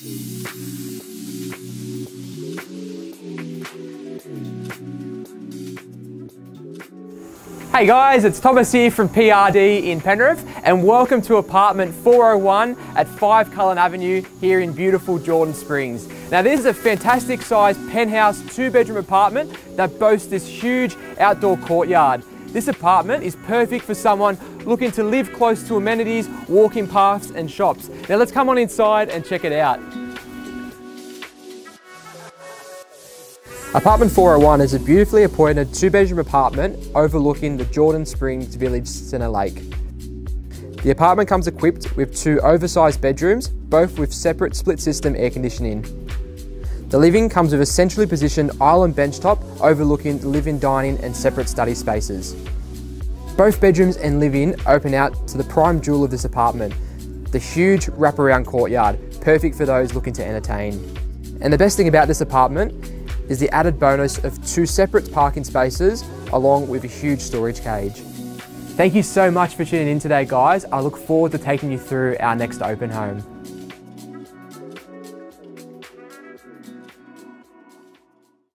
Hey guys, it's Thomas here from PRD in Penrith and welcome to apartment 401 at 5 Cullen Avenue here in beautiful Jordan Springs. Now this is a fantastic sized penthouse two bedroom apartment that boasts this huge outdoor courtyard. This apartment is perfect for someone looking to live close to amenities, walking paths and shops. Now let's come on inside and check it out. Apartment 401 is a beautifully appointed two bedroom apartment overlooking the Jordan Springs Village Centre Lake. The apartment comes equipped with two oversized bedrooms, both with separate split system air conditioning. The living comes with a centrally positioned island benchtop overlooking the living, dining and separate study spaces. Both bedrooms and living open out to the prime jewel of this apartment, the huge wraparound courtyard, perfect for those looking to entertain. And the best thing about this apartment is the added bonus of two separate parking spaces along with a huge storage cage. Thank you so much for tuning in today guys. I look forward to taking you through our next open home.